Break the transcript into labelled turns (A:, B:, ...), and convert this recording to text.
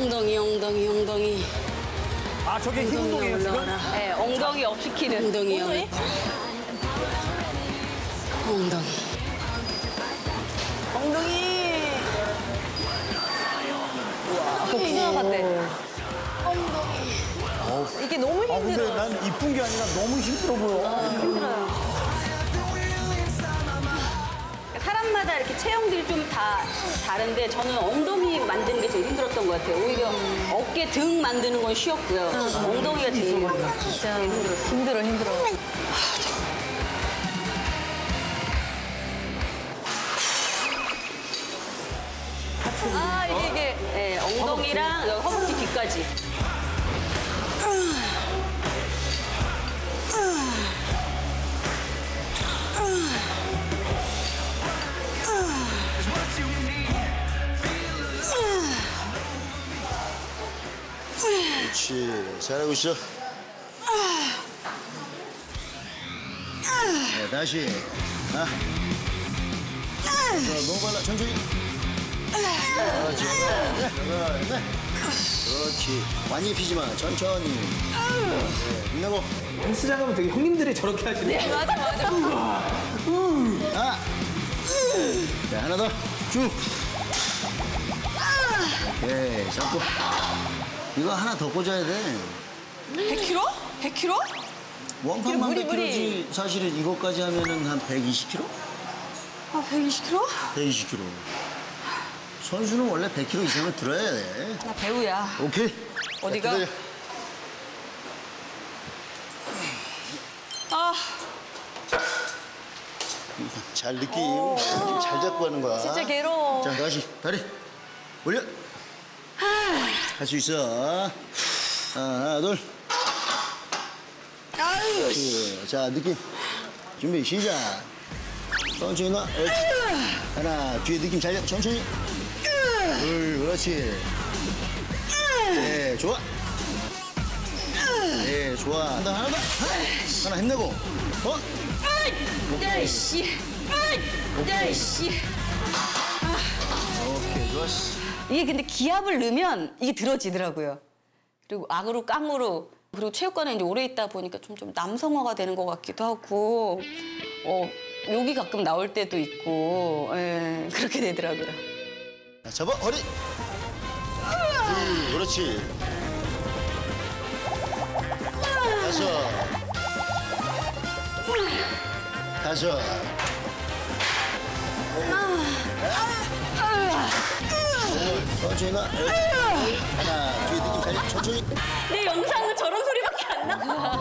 A: 엉덩이, 엉덩이, 엉덩이.
B: 아 저게 흰 운동이에요 지금?
A: 올라가라.
C: 네, 엉덩이 up 시키는.
A: 엉덩이요. 엉덩이. 엉덩이.
C: 복숭아 같대. 이게 너무
B: 아 근데
C: 힘들어.
B: 난 이쁜 게 아니라 너무 힘들어 보여.
A: 사람마다 이렇게 체형들이 좀 다 다른데 저는 엉덩이 만드는 게 제일 힘들었던 것 같아요. 오히려 어깨 등 만드는 건 쉬웠고요. 엉덩이가 제일
C: 진짜 힘들어, 힘들어. 아, 이게, 이게.
A: 네, 엉덩이랑 여기 허벅지 뒤까지.
D: 그렇지. 잘하고 있어. 네, 다시. 아. 자, 너무 빨라. 천천히. 그렇지. 네. 네. 그렇지. 많이 피지 마. 천천히. 네. 힘내고.
B: 헬스장 가면 되게 형님들이 저렇게 하시네.
C: 맞아, 맞아.
D: 아. 자, 하나 더. 쭉. 오케이. 잡고. 이거 하나 더 꽂아야 돼.
C: 100kg? 100kg?
D: 원판만
C: 무리,
D: 100kg지 사실은 이것까지 하면은 한 120kg?
C: 아, 120kg?
D: 120kg. 선수는 원래 100kg 이상을 들어야 돼.
C: 나 배우야.
D: 오케이.
C: 어디가?
D: 자.
C: 아,
D: 잘 느낌. 느낌 잘 잡고 하는 거야.
C: 진짜 괴로워.
D: 자, 다시 다리 올려. 할 수 있어. 하나, 둘. 그렇지. 자, 느낌. 준비, 시작. 천천히 놔. 하나, 뒤에 느낌 잘 잡, 천천히. 둘, 그렇지. 네, 좋아. 네, 좋아. 하나 더, 하나 더. 하나 힘내고. 어?
A: 야이씨. 야이씨.
D: 오케이, 좋았어.
A: 이게 근데 기압을 넣으면 이게 들어지더라고요. 그리고 악으로 깡으로 그리고 체육관에 이제 오래 있다 보니까 좀, 좀 남성화가 되는 것 같기도 하고 어 욕이 가끔 나올 때도 있고 예, 그렇게 되더라고요.
D: 자, 잡아, 허리. 둘, 그렇지. 다섯. 다섯. 주인아. 하나, 주인 느낌 잘 천천히.
A: 내 영상은 저런 소리밖에 안 나.